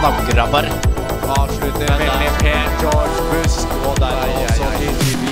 snaggrabber. Avslutter veldig pent George Busk, og der er også DDVP.